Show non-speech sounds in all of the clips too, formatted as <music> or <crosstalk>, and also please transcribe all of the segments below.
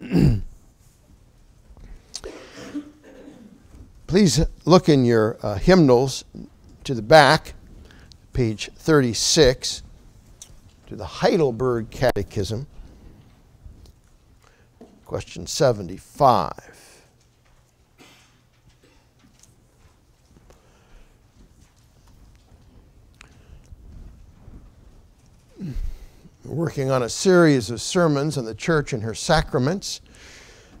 <clears throat> Please look in your uh, hymnals to the back, page 36, to the Heidelberg Catechism, question 75. Working on a series of sermons on the church and her sacraments,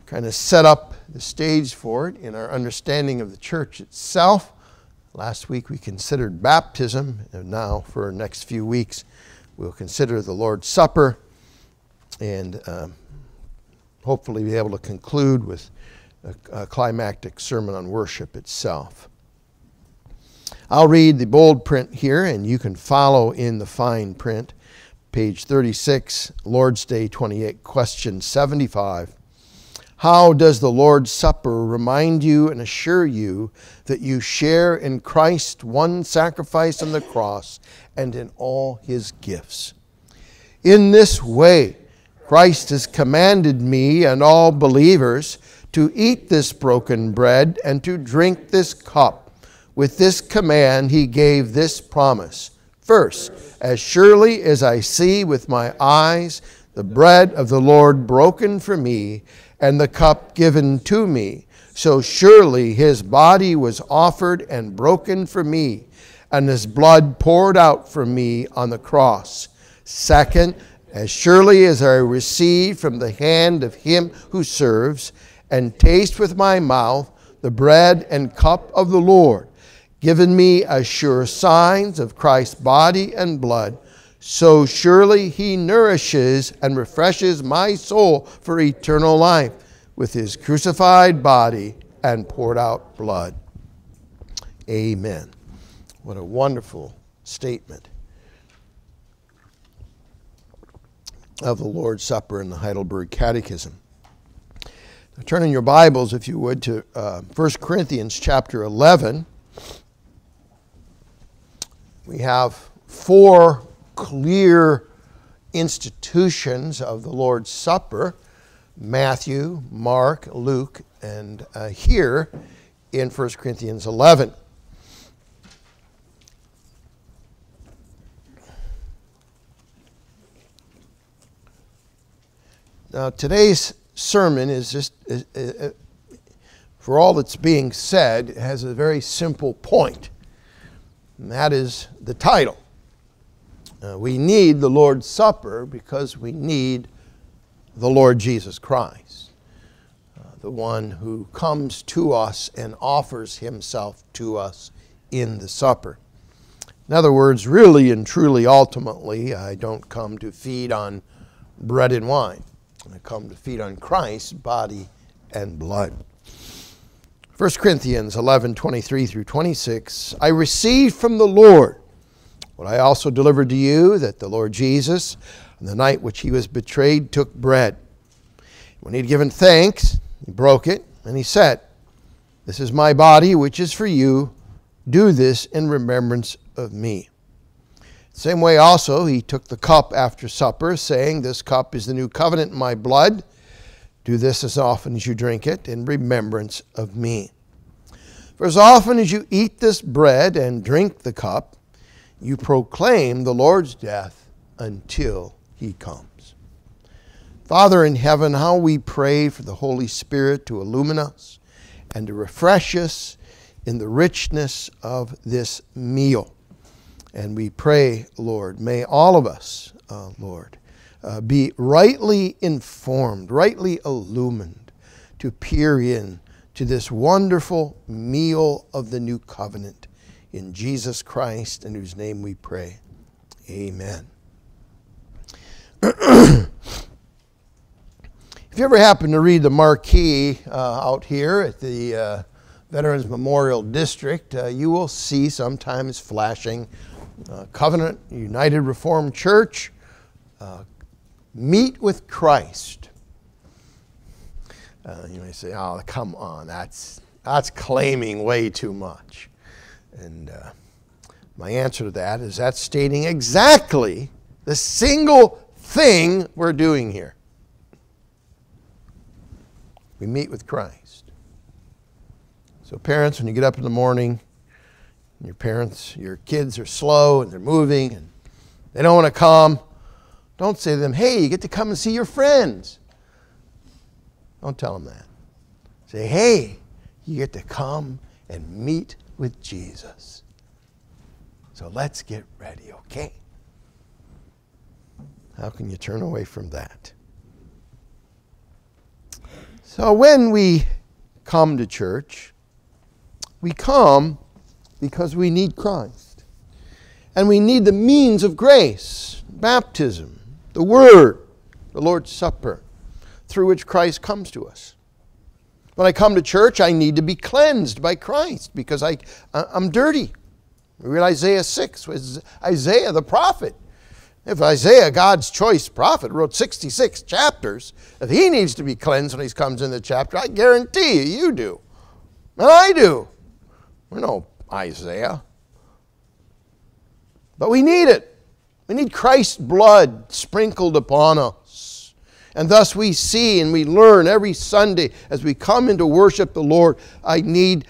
kind of set up the stage for it in our understanding of the church itself. Last week we considered baptism, and now for our next few weeks we'll consider the Lord's Supper and um, hopefully be able to conclude with a, a climactic sermon on worship itself. I'll read the bold print here, and you can follow in the fine print. Page 36, Lord's Day 28, question 75. How does the Lord's Supper remind you and assure you that you share in Christ's one sacrifice on the cross and in all his gifts? In this way, Christ has commanded me and all believers to eat this broken bread and to drink this cup. With this command, he gave this promise First, as surely as I see with my eyes the bread of the Lord broken for me, and the cup given to me. So surely his body was offered and broken for me, and his blood poured out for me on the cross. Second, as surely as I receive from the hand of him who serves, and taste with my mouth the bread and cup of the Lord, given me as sure signs of Christ's body and blood so surely he nourishes and refreshes my soul for eternal life with his crucified body and poured out blood. Amen. What a wonderful statement of the Lord's Supper in the Heidelberg Catechism. Now, turn in your Bibles, if you would, to uh, 1 Corinthians chapter 11. We have four clear institutions of the Lord's Supper Matthew, Mark, Luke, and uh, here in 1 Corinthians 11. Now, today's sermon is just, uh, for all that's being said, has a very simple point, and that is the title. Uh, we need the Lord's Supper because we need the Lord Jesus Christ, uh, the one who comes to us and offers himself to us in the supper. In other words, really and truly, ultimately, I don't come to feed on bread and wine. I come to feed on Christ's body and blood. 1 Corinthians 11 23 through 26 I received from the Lord what I also delivered to you that the Lord Jesus, on the night which he was betrayed, took bread. When he had given thanks, he broke it, and he said, This is my body, which is for you. Do this in remembrance of me. Same way also, he took the cup after supper, saying, This cup is the new covenant in my blood. Do this as often as you drink it in remembrance of me. For as often as you eat this bread and drink the cup, you proclaim the Lord's death until he comes. Father in heaven, how we pray for the Holy Spirit to illumine us and to refresh us in the richness of this meal. And we pray, Lord, may all of us, uh, Lord, uh, be rightly informed, rightly illumined to peer in to this wonderful meal of the new covenant in Jesus Christ, in whose name we pray. Amen. <clears throat> if you ever happen to read the marquee uh, out here at the uh, Veterans Memorial District, uh, you will see sometimes flashing uh, Covenant United Reformed Church, uh, meet with Christ. Uh, you may say, oh, come on, that's, that's claiming way too much. And uh, my answer to that is that's stating exactly the single thing we're doing here. We meet with Christ. So, parents, when you get up in the morning, your parents, your kids are slow and they're moving and they don't want to come, don't say to them, hey, you get to come and see your friends. Don't tell them that. Say, hey, you get to come and meet with Jesus. So let's get ready, okay? How can you turn away from that? So when we come to church, we come because we need Christ. And we need the means of grace, baptism, the Word, the Lord's Supper, through which Christ comes to us. When I come to church, I need to be cleansed by Christ because I, I'm dirty. We read Isaiah 6 was Isaiah the prophet. If Isaiah, God's choice prophet, wrote 66 chapters, if he needs to be cleansed when he comes in the chapter, I guarantee you, you do. And I do. We're no Isaiah. But we need it. We need Christ's blood sprinkled upon us. And thus we see and we learn every Sunday as we come into worship the Lord, I need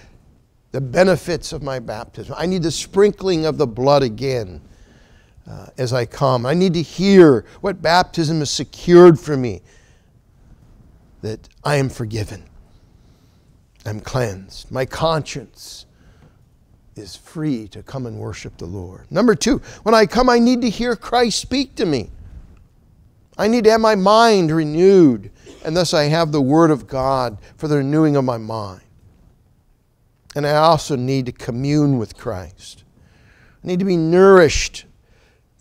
the benefits of my baptism. I need the sprinkling of the blood again uh, as I come. I need to hear what baptism has secured for me that I am forgiven. I'm cleansed. My conscience is free to come and worship the Lord. Number two, when I come, I need to hear Christ speak to me. I need to have my mind renewed, and thus I have the Word of God for the renewing of my mind. And I also need to commune with Christ. I need to be nourished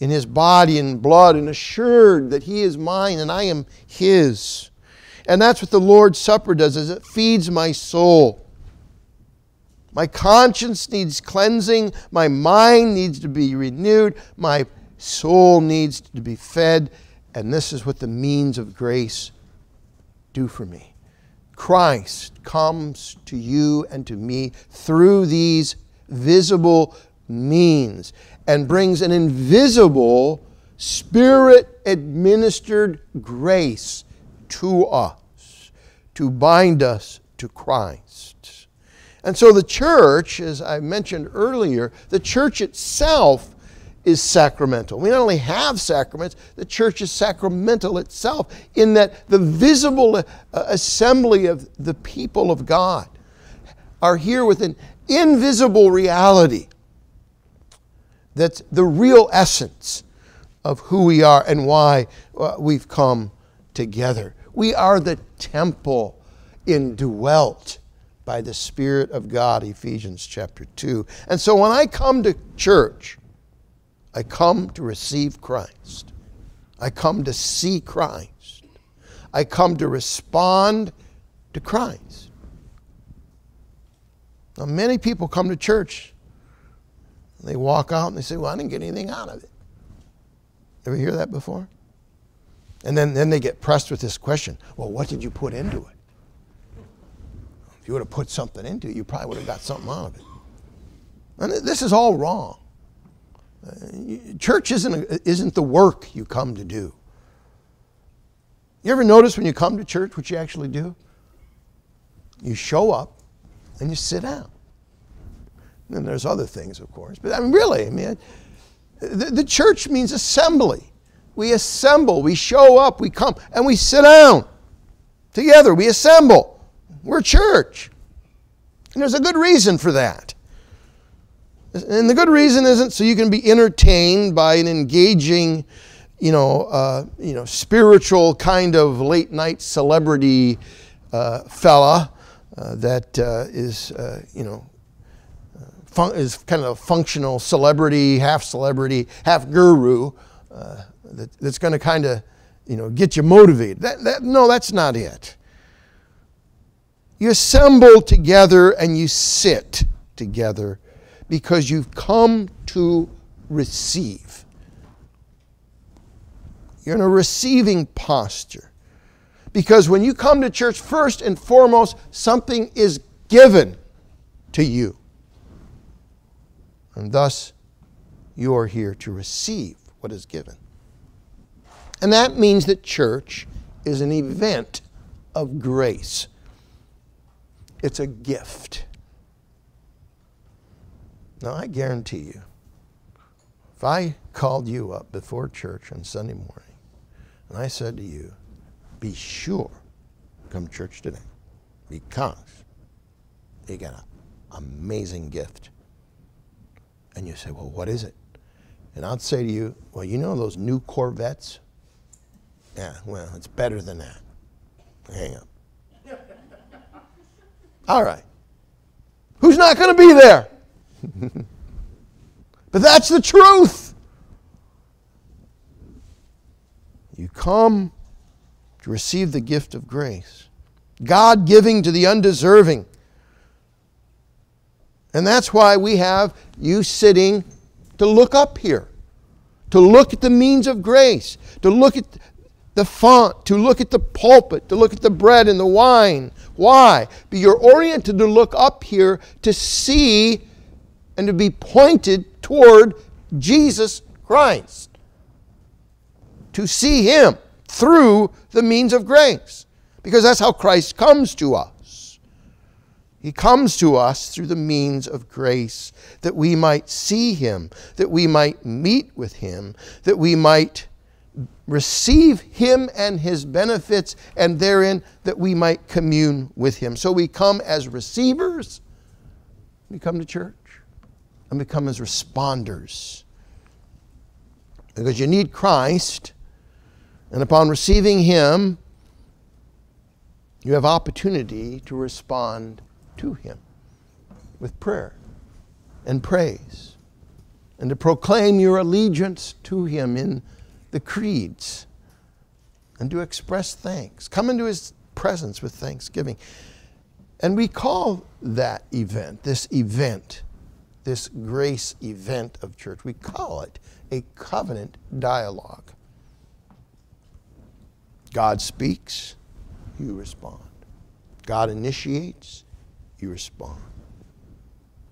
in His body and blood and assured that He is mine and I am His. And that's what the Lord's Supper does, is it feeds my soul. My conscience needs cleansing, my mind needs to be renewed, my soul needs to be fed and this is what the means of grace do for me. Christ comes to you and to me through these visible means and brings an invisible, spirit administered grace to us to bind us to Christ. And so the church, as I mentioned earlier, the church itself is sacramental. We not only have sacraments, the church is sacramental itself in that the visible uh, assembly of the people of God are here with an invisible reality that's the real essence of who we are and why uh, we've come together. We are the temple indwelt by the Spirit of God, Ephesians chapter 2. And so when I come to church, I come to receive Christ. I come to see Christ. I come to respond to Christ. Now, many people come to church, they walk out and they say, Well, I didn't get anything out of it. Ever hear that before? And then, then they get pressed with this question Well, what did you put into it? If you would have put something into it, you probably would have got something out of it. And this is all wrong. Uh, church isn't, isn't the work you come to do. You ever notice when you come to church what you actually do? You show up and you sit down. And there's other things, of course. But I mean, really, I mean, the, the church means assembly. We assemble, we show up, we come, and we sit down together. We assemble. We're church. And there's a good reason for that. And the good reason isn't so you can be entertained by an engaging, you know, uh, you know, spiritual kind of late night celebrity uh, fella uh, that uh, is, uh, you know, fun- is kind of a functional celebrity, half celebrity, half guru uh, that, that's going to kind of, you know, get you motivated. That, that, no, that's not it. You assemble together and you sit together because you've come to receive. You're in a receiving posture. Because when you come to church, first and foremost, something is given to you. And thus, you are here to receive what is given. And that means that church is an event of grace. It's a gift. Now, I guarantee you, if I called you up before church on Sunday morning and I said to you, be sure come to church today because you got an amazing gift. And you say, well, what is it? And I'd say to you, well, you know those new Corvettes? Yeah, well, it's better than that. Hang up. All right. Who's not going to be there? <laughs> but that's the truth. You come to receive the gift of grace, God giving to the undeserving. And that's why we have you sitting to look up here, to look at the means of grace, to look at the font, to look at the pulpit, to look at the bread and the wine. Why? But you're oriented to look up here to see and to be pointed toward Jesus Christ. To see Him through the means of grace. Because that's how Christ comes to us. He comes to us through the means of grace that we might see Him, that we might meet with Him, that we might receive Him and His benefits, and therein that we might commune with Him. So we come as receivers, we come to church, and we come as responders. Because you need Christ, and upon receiving Him, you have opportunity to respond to Him with prayer and praise, and to proclaim your allegiance to Him in the creeds and to express thanks. Come into his presence with thanksgiving. And we call that event, this event, this grace event of church, we call it a covenant dialogue. God speaks, you respond. God initiates, you respond.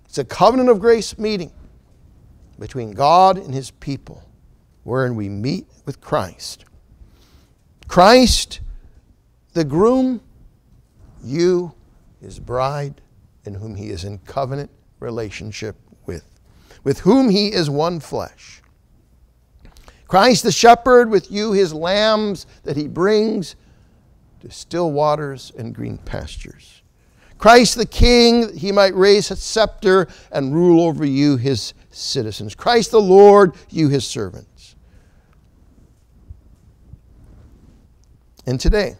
It's a covenant of grace meeting between God and his people wherein we meet with Christ. Christ, the groom, you, his bride, in whom he is in covenant relationship with, with whom he is one flesh. Christ the shepherd, with you his lambs that he brings to still waters and green pastures. Christ the king, he might raise a scepter and rule over you his citizens. Christ the Lord, you his servant. And today,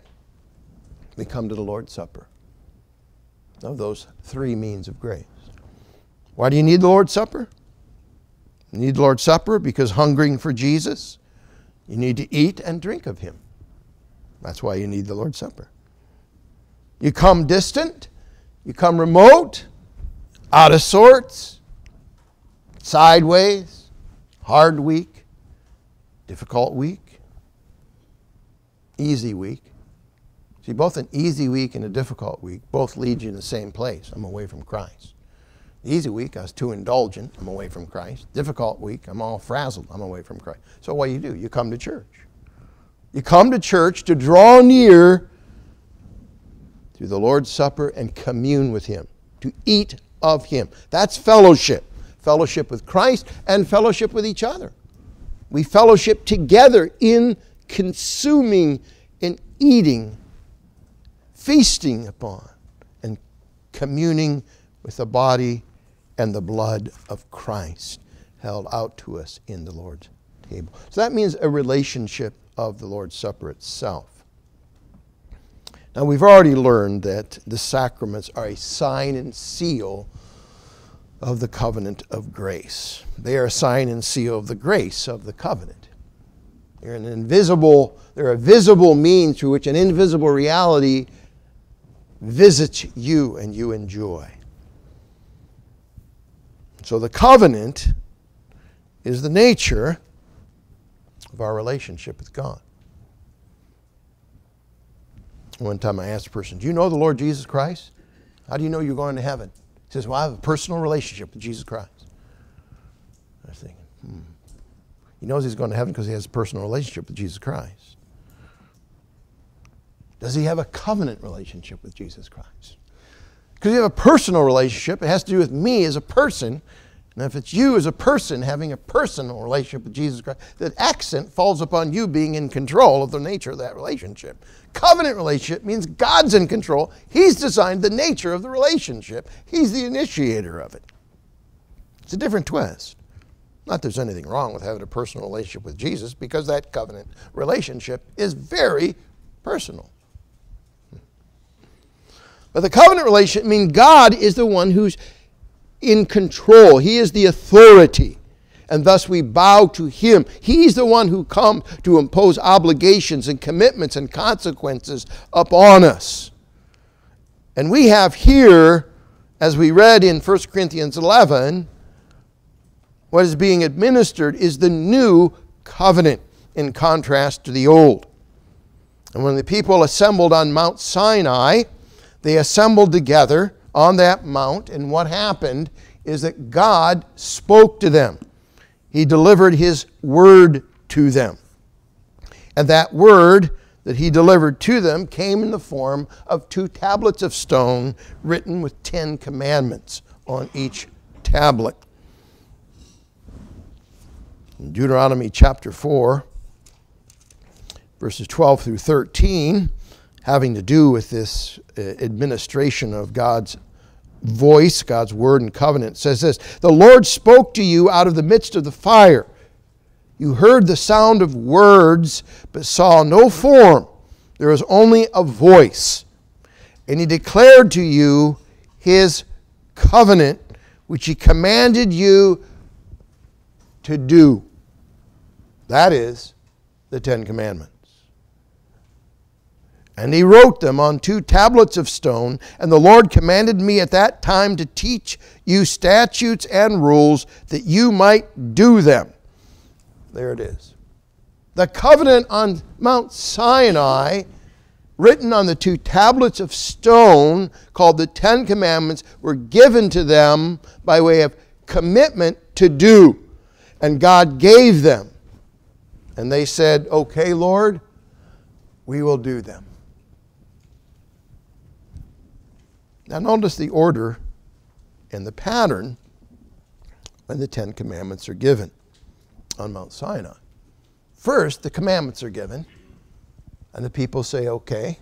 we come to the Lord's Supper of those three means of grace. Why do you need the Lord's Supper? You need the Lord's Supper because hungering for Jesus, you need to eat and drink of Him. That's why you need the Lord's Supper. You come distant, you come remote, out of sorts, sideways, hard week, difficult week easy week. See, both an easy week and a difficult week both lead you to the same place. I'm away from Christ. The easy week, I was too indulgent. I'm away from Christ. Difficult week, I'm all frazzled. I'm away from Christ. So what do you do? You come to church. You come to church to draw near through the Lord's Supper and commune with Him, to eat of Him. That's fellowship. Fellowship with Christ and fellowship with each other. We fellowship together in consuming and eating, feasting upon, and communing with the body and the blood of Christ held out to us in the Lord's table. So that means a relationship of the Lord's Supper itself. Now, we've already learned that the sacraments are a sign and seal of the covenant of grace. They are a sign and seal of the grace of the covenant. They're an invisible, they're a visible means through which an invisible reality visits you and you enjoy. So the covenant is the nature of our relationship with God. One time I asked a person, Do you know the Lord Jesus Christ? How do you know you're going to heaven? He says, Well, I have a personal relationship with Jesus Christ. I was thinking, hmm. He knows he's going to heaven because he has a personal relationship with Jesus Christ. Does he have a covenant relationship with Jesus Christ? Because you have a personal relationship, it has to do with me as a person. And if it's you as a person having a personal relationship with Jesus Christ, that accent falls upon you being in control of the nature of that relationship. Covenant relationship means God's in control. He's designed the nature of the relationship, He's the initiator of it. It's a different twist. Not there's anything wrong with having a personal relationship with Jesus because that covenant relationship is very personal. But the covenant relationship means God is the one who's in control. He is the authority. And thus we bow to him. He's the one who comes to impose obligations and commitments and consequences upon us. And we have here, as we read in 1 Corinthians 11, what is being administered is the new covenant in contrast to the old. And when the people assembled on Mount Sinai, they assembled together on that mount, and what happened is that God spoke to them. He delivered His word to them. And that word that He delivered to them came in the form of two tablets of stone written with Ten Commandments on each tablet. Deuteronomy chapter 4, verses 12 through 13, having to do with this uh, administration of God's voice, God's word and covenant, says this The Lord spoke to you out of the midst of the fire. You heard the sound of words, but saw no form. There was only a voice. And he declared to you his covenant, which he commanded you to do. That is the Ten Commandments. And he wrote them on two tablets of stone. And the Lord commanded me at that time to teach you statutes and rules that you might do them. There it is. The covenant on Mount Sinai, written on the two tablets of stone called the Ten Commandments, were given to them by way of commitment to do. And God gave them. And they said, Okay, Lord, we will do them. Now, notice the order and the pattern when the Ten Commandments are given on Mount Sinai. First, the commandments are given, and the people say, Okay,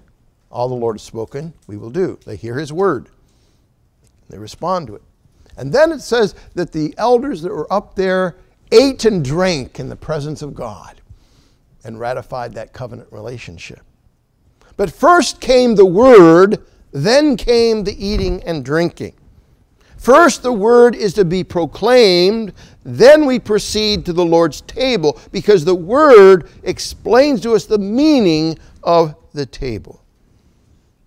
all the Lord has spoken, we will do. They hear his word, they respond to it. And then it says that the elders that were up there ate and drank in the presence of God and ratified that covenant relationship. But first came the word then came the eating and drinking. First, the word is to be proclaimed, then we proceed to the Lord's table because the word explains to us the meaning of the table.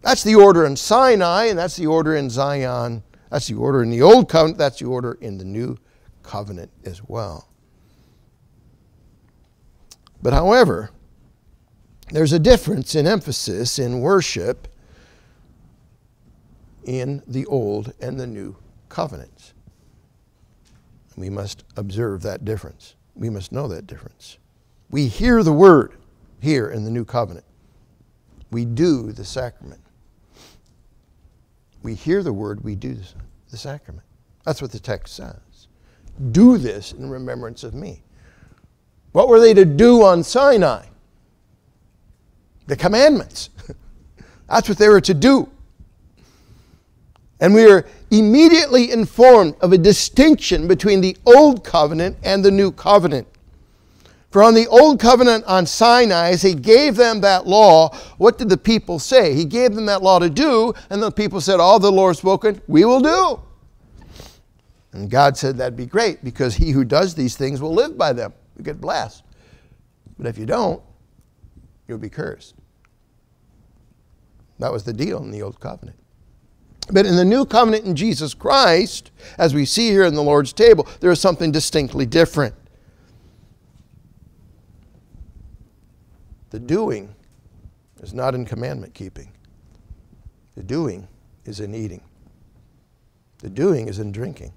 That's the order in Sinai, and that's the order in Zion. That's the order in the Old Covenant, that's the order in the New Covenant as well. But however, there's a difference in emphasis in worship in the Old and the New covenants. We must observe that difference. We must know that difference. We hear the word here in the New Covenant. We do the sacrament. We hear the word, we do the sacrament. That's what the text says. Do this in remembrance of me. What were they to do on Sinai? The commandments. <laughs> That's what they were to do. And we are immediately informed of a distinction between the Old Covenant and the New Covenant. For on the Old Covenant on Sinai, as he gave them that law, what did the people say? He gave them that law to do, and the people said, All the Lord spoken, we will do. And God said that'd be great because he who does these things will live by them. You get blessed. But if you don't, you'll be cursed. That was the deal in the Old Covenant. But in the new covenant in Jesus Christ, as we see here in the Lord's table, there is something distinctly different. The doing is not in commandment keeping, the doing is in eating, the doing is in drinking.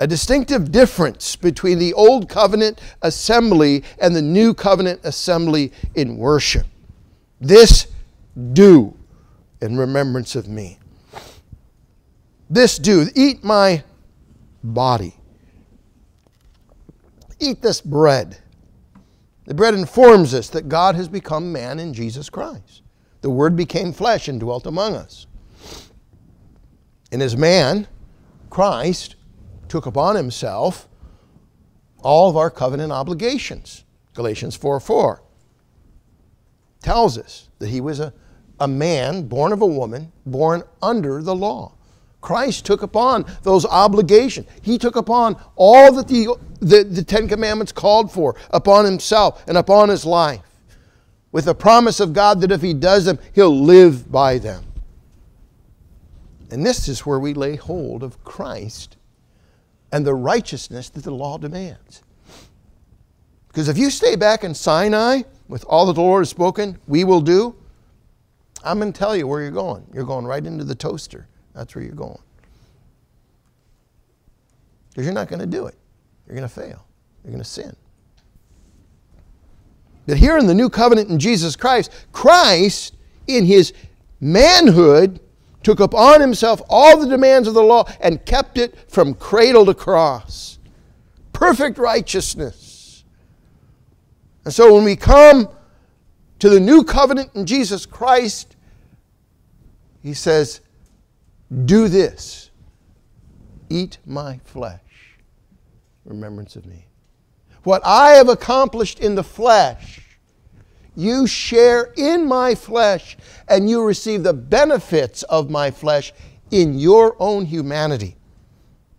A distinctive difference between the old covenant assembly and the new covenant assembly in worship. This do in remembrance of me. This do, eat my body. Eat this bread. The bread informs us that God has become man in Jesus Christ. The Word became flesh and dwelt among us. And as man, Christ took upon himself all of our covenant obligations. Galatians 4 4 tells us that he was a, a man born of a woman, born under the law. Christ took upon those obligations. He took upon all that the, the, the Ten Commandments called for upon himself and upon his life, with the promise of God that if he does them, he'll live by them. And this is where we lay hold of Christ and the righteousness that the law demands. Because if you stay back in Sinai with all that the Lord has spoken, we will do, I'm going to tell you where you're going. You're going right into the toaster. That's where you're going. Because you're not going to do it. You're going to fail. You're going to sin. But here in the new covenant in Jesus Christ, Christ, in his manhood, took upon himself all the demands of the law and kept it from cradle to cross. Perfect righteousness. And so when we come to the new covenant in Jesus Christ, he says, Do this eat my flesh, remembrance of me. What I have accomplished in the flesh, you share in my flesh, and you receive the benefits of my flesh in your own humanity.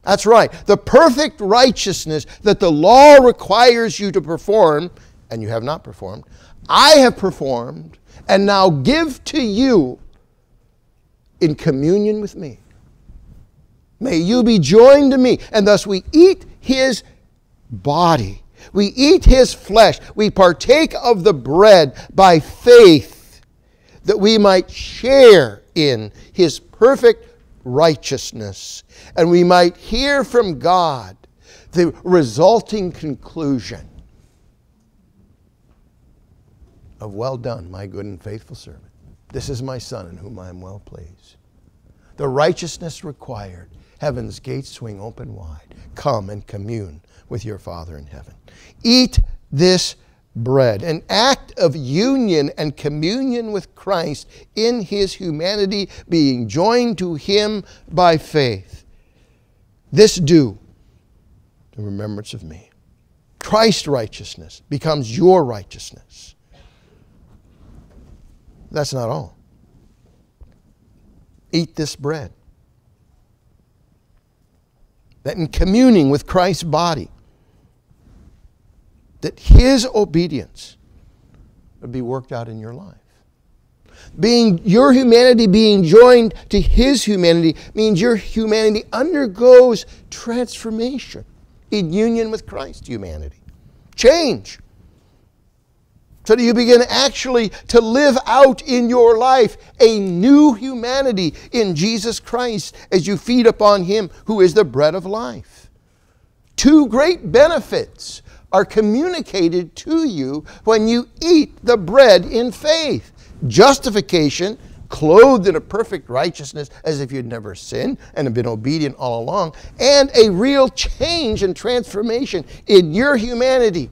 That's right. The perfect righteousness that the law requires you to perform, and you have not performed, I have performed, and now give to you in communion with me. May you be joined to me, and thus we eat his body we eat his flesh. We partake of the bread by faith that we might share in his perfect righteousness and we might hear from God the resulting conclusion of well done, my good and faithful servant. This is my son in whom I am well pleased. The righteousness required, heaven's gates swing open wide. Come and commune with your Father in heaven. Eat this bread, an act of union and communion with Christ in his humanity, being joined to him by faith. This do in remembrance of me. Christ's righteousness becomes your righteousness. That's not all. Eat this bread. That in communing with Christ's body, that his obedience would be worked out in your life. Being your humanity being joined to his humanity means your humanity undergoes transformation in union with Christ's humanity. Change. So that you begin actually to live out in your life a new humanity in Jesus Christ as you feed upon him who is the bread of life. Two great benefits are communicated to you when you eat the bread in faith. Justification, clothed in a perfect righteousness as if you'd never sinned and have been obedient all along, and a real change and transformation in your humanity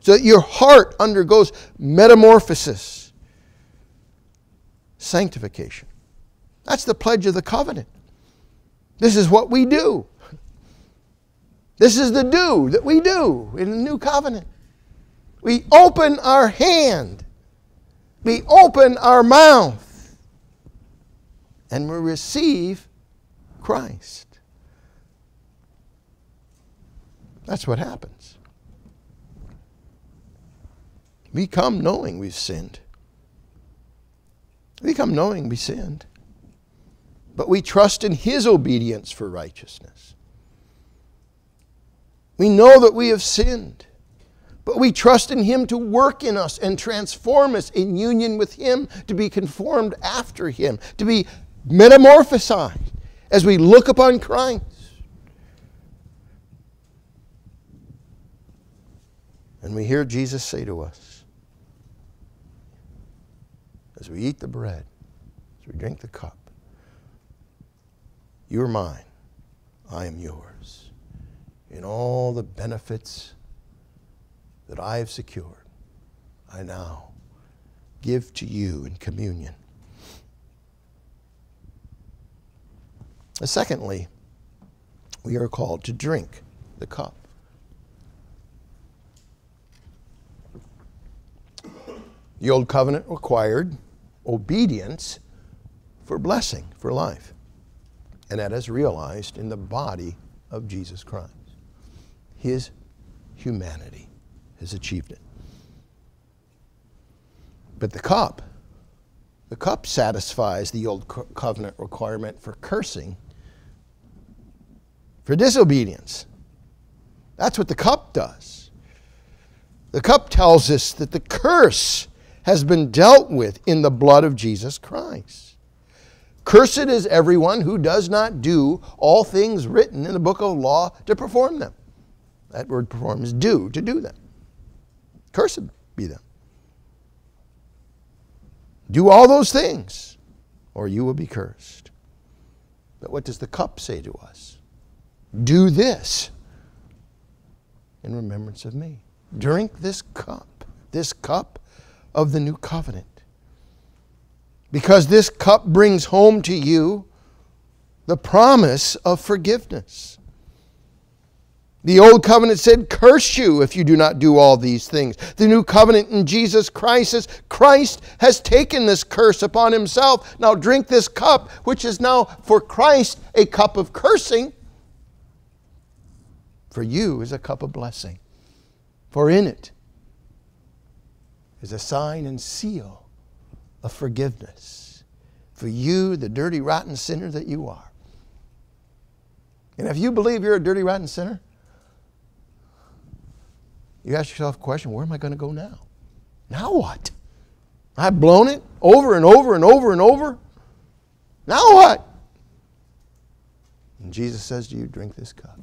so that your heart undergoes metamorphosis. Sanctification. That's the pledge of the covenant. This is what we do. This is the do that we do in the new covenant. We open our hand, we open our mouth, and we receive Christ. That's what happens. We come knowing we've sinned. We come knowing we sinned. But we trust in His obedience for righteousness. We know that we have sinned, but we trust in Him to work in us and transform us in union with Him, to be conformed after Him, to be metamorphosized as we look upon Christ. And we hear Jesus say to us, as we eat the bread, as we drink the cup, You're mine. I am yours. In all the benefits that I have secured, I now give to you in communion. Secondly, we are called to drink the cup. The Old Covenant required obedience for blessing, for life. And that is realized in the body of Jesus Christ. His humanity has achieved it. But the cup, the cup satisfies the old covenant requirement for cursing, for disobedience. That's what the cup does. The cup tells us that the curse has been dealt with in the blood of Jesus Christ. Cursed is everyone who does not do all things written in the book of law to perform them. That word perform is do, to do them. Cursed be them. Do all those things, or you will be cursed. But what does the cup say to us? Do this in remembrance of me. Drink this cup, this cup of the new covenant because this cup brings home to you the promise of forgiveness. The old covenant said, Curse you if you do not do all these things. The new covenant in Jesus Christ says, Christ has taken this curse upon himself. Now drink this cup, which is now for Christ a cup of cursing. For you is a cup of blessing. For in it is a sign and seal of forgiveness for you, the dirty, rotten sinner that you are. And if you believe you're a dirty, rotten sinner, you ask yourself a question where am I going to go now? Now what? I've blown it over and over and over and over. Now what? And Jesus says to you, drink this cup.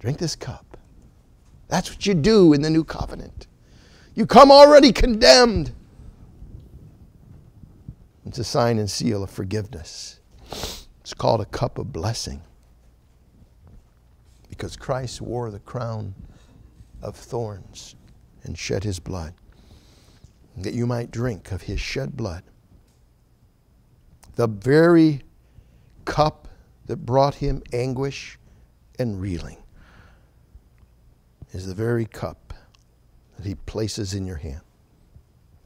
Drink this cup. That's what you do in the new covenant. You come already condemned. It's a sign and seal of forgiveness. It's called a cup of blessing because Christ wore the crown of thorns and shed his blood, that you might drink of his shed blood. The very cup that brought him anguish and reeling is the very cup that he places in your hand.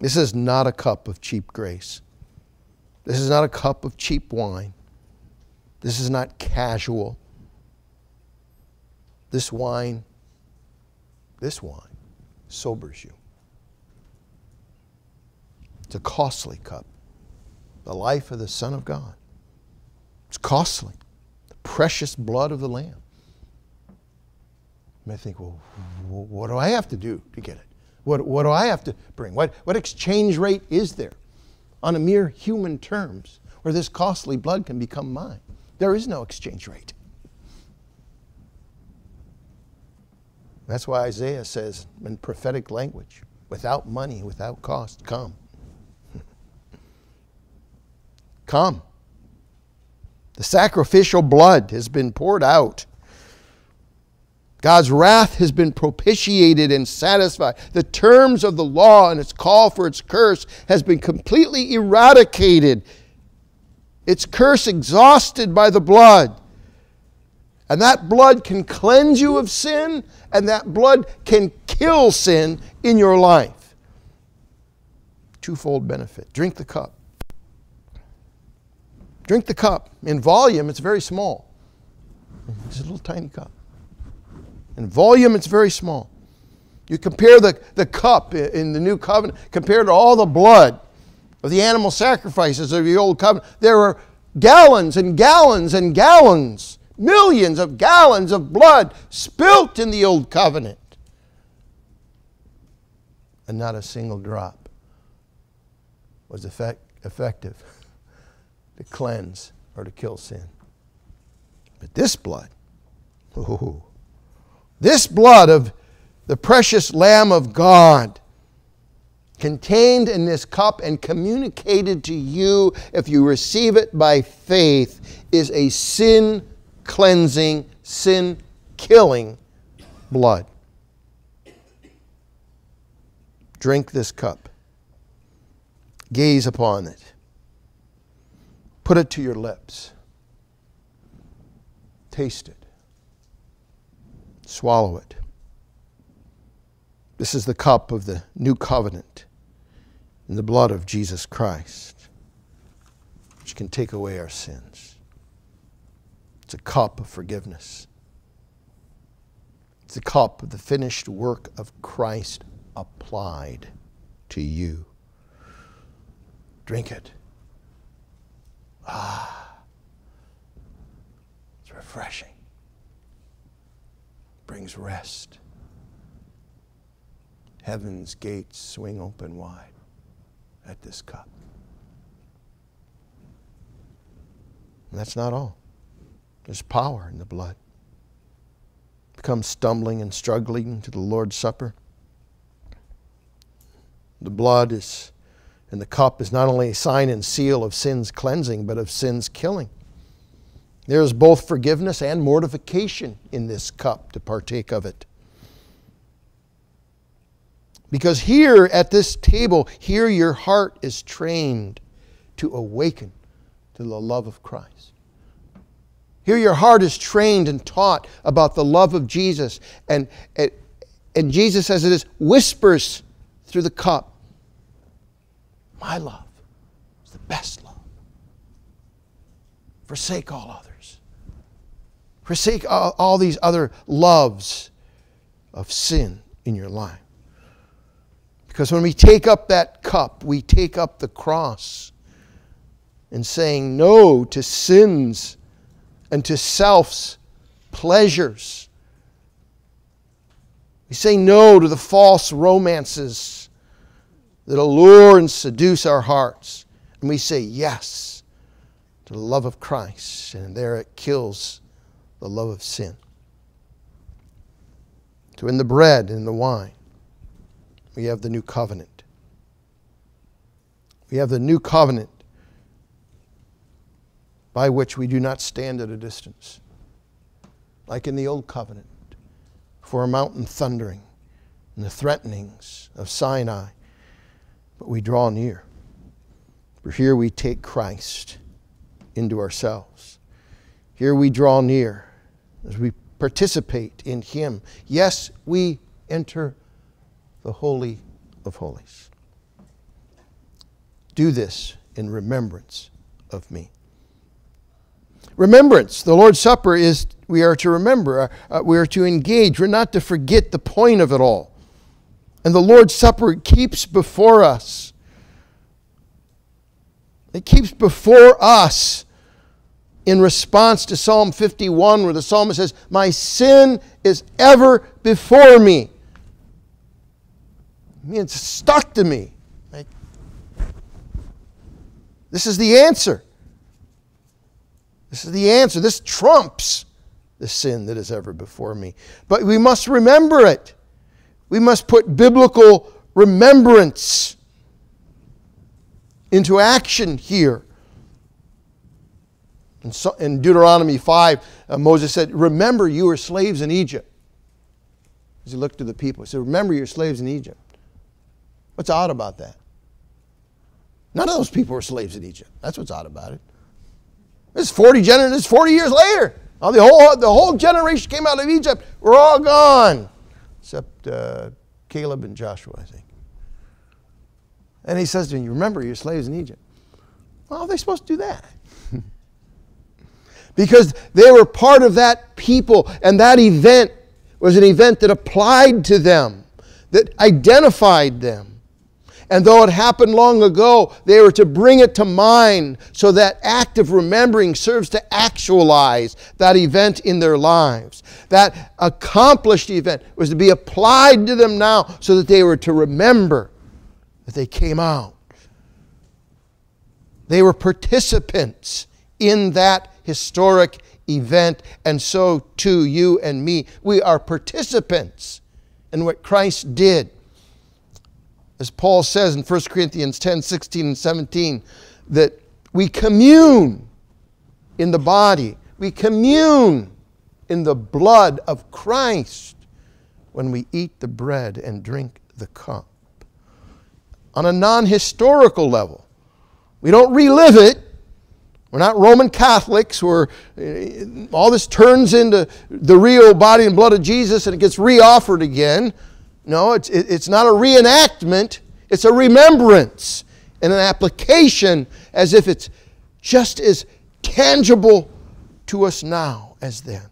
This is not a cup of cheap grace. This is not a cup of cheap wine. This is not casual. This wine, this wine sobers you. It's a costly cup. The life of the Son of God. It's costly. The precious blood of the Lamb. May think, well, what do I have to do to get it? What, what do I have to bring? What, what exchange rate is there? on a mere human terms where this costly blood can become mine. There is no exchange rate. That's why Isaiah says in prophetic language without money, without cost, come. <laughs> come. The sacrificial blood has been poured out God's wrath has been propitiated and satisfied. The terms of the law and its call for its curse has been completely eradicated. Its curse exhausted by the blood. And that blood can cleanse you of sin, and that blood can kill sin in your life. Twofold benefit. Drink the cup. Drink the cup. In volume, it's very small. It's a little tiny cup. In volume, it's very small. You compare the, the cup in the new covenant compared to all the blood of the animal sacrifices of the old covenant. There are gallons and gallons and gallons, millions of gallons of blood spilt in the old covenant. And not a single drop was effect, effective <laughs> to cleanse or to kill sin. But this blood, <laughs> ooh, this blood of the precious Lamb of God contained in this cup and communicated to you if you receive it by faith is a sin cleansing, sin killing blood. Drink this cup. Gaze upon it. Put it to your lips. Taste it. Swallow it. This is the cup of the new covenant in the blood of Jesus Christ, which can take away our sins. It's a cup of forgiveness. It's a cup of the finished work of Christ applied to you. Drink it. Ah, it's refreshing, brings rest. Heaven's gates swing open wide at this cup. And that's not all. There's power in the blood. Come stumbling and struggling to the Lord's Supper. The blood is and the cup is not only a sign and seal of sin's cleansing, but of sin's killing. There is both forgiveness and mortification in this cup to partake of it. Because here at this table, here your heart is trained to awaken to the love of Christ. Here your heart is trained and taught about the love of Jesus. And, and, Jesus, as it is, whispers through the cup my love is the best love. Forsake all others. Forsake all, all these other loves of sin in your life. Because when we take up that cup, we take up the cross and saying no to sins and to self's pleasures. We say no to the false romances that allure and seduce our hearts. And we say yes to the love of Christ, and there it kills the love of sin. So, in the bread and the wine, we have the new covenant. We have the new covenant by which we do not stand at a distance, like in the old covenant, for a mountain thundering and the threatenings of Sinai but we draw near. For here we take Christ into ourselves. Here we draw near as we participate in Him. Yes, we enter the Holy of Holies. Do this in remembrance of me. Remembrance, the Lord's Supper is, we are to remember, uh, we are to engage. We're not to forget the point of it all. And the Lord's Supper keeps before us. It keeps before us in response to Psalm 51, where the psalmist says, My sin is ever before me. I mean, it's stuck to me. This is the answer. This is the answer. This trumps the sin that is ever before me. But we must remember it. We must put biblical remembrance into action here. In, so, in Deuteronomy 5, uh, Moses said, Remember, you were slaves in Egypt. As he looked to the people, he said, Remember, you're slaves in Egypt. What's odd about that? None of those people were slaves in Egypt. That's what's odd about it. This 40 gener- this 40 years later. All the, whole, the whole generation came out of Egypt. We're all gone except uh, Caleb and Joshua, I think. And he says to me, Remember, you're slaves in Egypt. Well, how are they supposed to do that? Because they were part of that people, and that event was an event that applied to them, that identified them. And though it happened long ago, they were to bring it to mind so that act of remembering serves to actualize that event in their lives. That accomplished event was to be applied to them now so that they were to remember that they came out. They were participants in that historic event, and so too you and me. We are participants in what Christ did as Paul says in 1 Corinthians 10 16 and 17, that we commune in the body, we commune in the blood of Christ when we eat the bread and drink the cup. On a non historical level, we don't relive it. We're not Roman Catholics where uh, all this turns into the real body and blood of Jesus and it gets reoffered again. No, it's, it's not a reenactment, it's a remembrance and an application as if it's just as tangible to us now as then.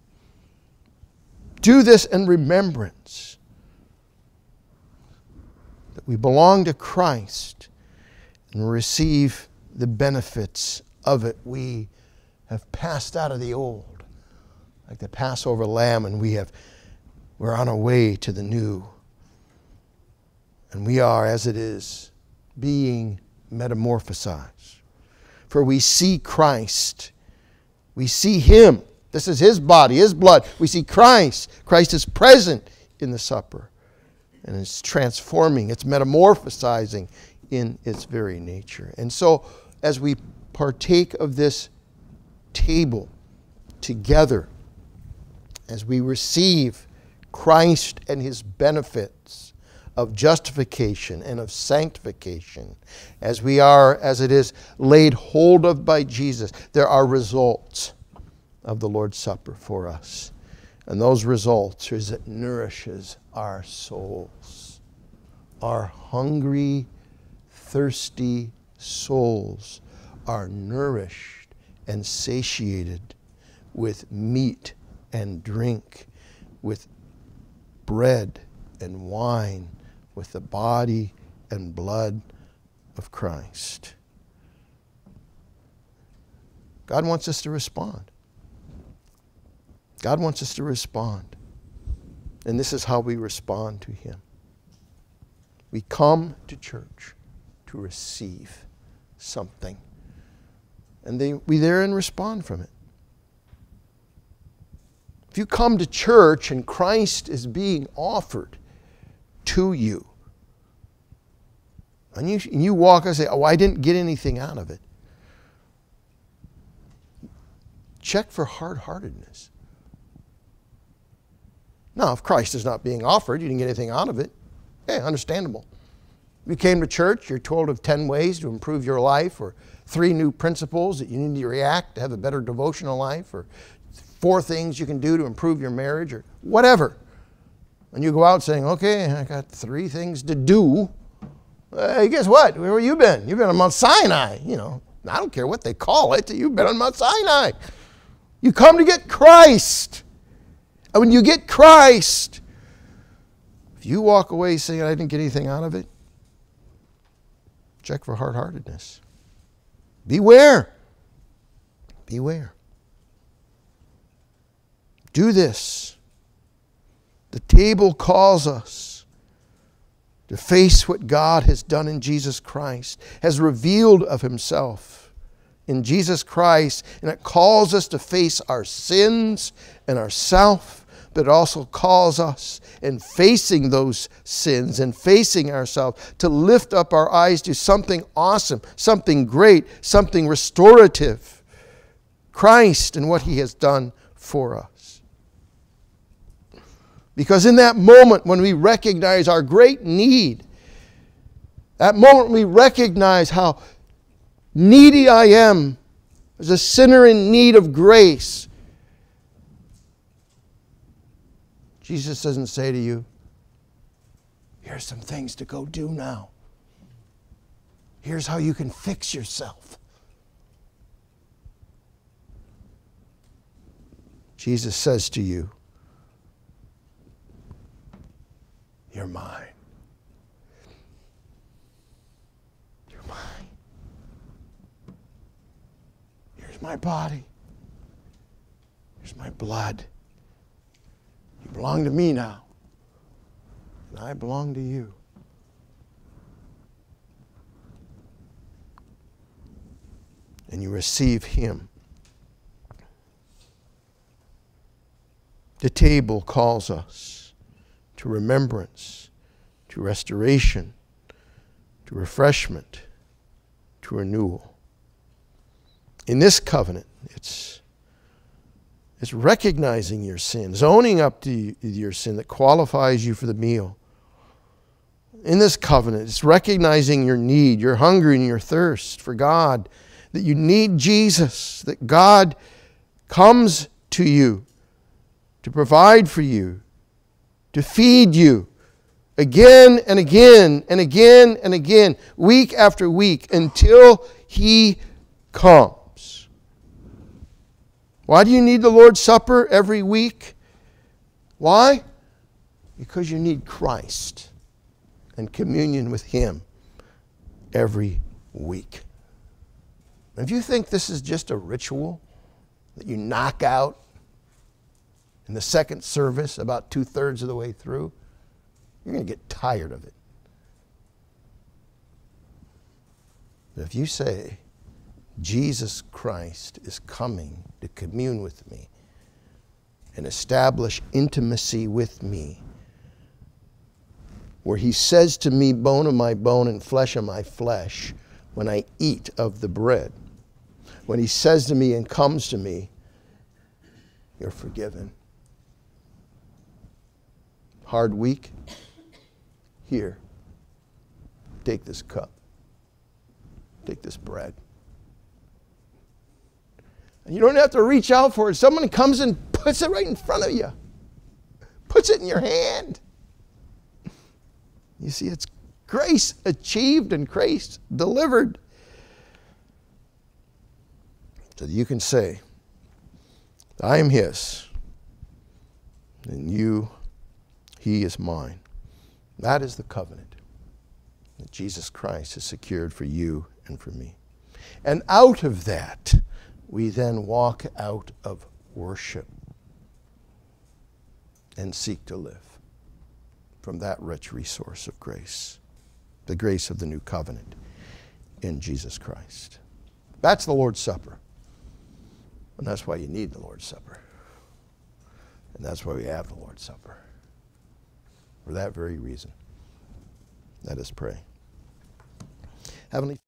Do this in remembrance that we belong to Christ and receive the benefits of it. We have passed out of the old, like the Passover lamb, and we have we're on our way to the new. And we are, as it is, being metamorphosized. For we see Christ. We see Him. This is His body, His blood. We see Christ. Christ is present in the supper. And it's transforming, it's metamorphosizing in its very nature. And so, as we partake of this table together, as we receive Christ and His benefits, of justification and of sanctification, as we are, as it is laid hold of by Jesus, there are results of the Lord's Supper for us. And those results is it nourishes our souls. Our hungry, thirsty souls are nourished and satiated with meat and drink, with bread and wine with the body and blood of Christ. God wants us to respond. God wants us to respond. And this is how we respond to Him. We come to church to receive something. And they, we therein respond from it. If you come to church and Christ is being offered, to you. And you, and you walk and say, Oh, I didn't get anything out of it. Check for hard heartedness. Now, if Christ is not being offered, you didn't get anything out of it. Yeah, understandable. You came to church, you're told of 10 ways to improve your life, or three new principles that you need to react to have a better devotional life, or four things you can do to improve your marriage, or whatever and you go out saying, okay, I got three things to do, hey, guess what? Where have you been? You've been on Mount Sinai. You know, I don't care what they call it. You've been on Mount Sinai. You come to get Christ. And when you get Christ, if you walk away saying, I didn't get anything out of it, check for hard heartedness. Beware. Beware. Do this the table calls us to face what God has done in Jesus Christ, has revealed of Himself in Jesus Christ, and it calls us to face our sins and ourself, but it also calls us in facing those sins and facing ourselves to lift up our eyes to something awesome, something great, something restorative. Christ and what He has done for us. Because in that moment when we recognize our great need, that moment we recognize how needy I am as a sinner in need of grace, Jesus doesn't say to you, Here's some things to go do now. Here's how you can fix yourself. Jesus says to you, You're mine. You're mine. Here's my body. Here's my blood. You belong to me now. And I belong to you. And you receive Him. The table calls us to remembrance, to restoration, to refreshment, to renewal. In this covenant, it's, it's recognizing your sins, owning up to your sin that qualifies you for the meal. In this covenant, it's recognizing your need, your hunger, and your thirst for God, that you need Jesus, that God comes to you to provide for you, to feed you again and again and again and again, week after week, until He comes. Why do you need the Lord's Supper every week? Why? Because you need Christ and communion with Him every week. If you think this is just a ritual that you knock out in the second service about two thirds of the way through, you're going to get tired of it. But if you say, Jesus Christ is coming to commune with me and establish intimacy with me, where he says to me, Bone of my bone and flesh of my flesh, when I eat of the bread, when he says to me and comes to me, You're forgiven. Hard week? Here, take this cup, take this bread. You don't have to reach out for it. Someone comes and puts it right in front of you, puts it in your hand. You see, it's grace achieved and grace delivered. So that you can say, I am His, and you, He is mine. That is the covenant that Jesus Christ has secured for you and for me. And out of that, we then walk out of worship and seek to live from that rich resource of grace, the grace of the new covenant in Jesus Christ. That's the Lord's Supper. And that's why you need the Lord's Supper. And that's why we have the Lord's Supper. For that very reason. Let us pray. Heavenly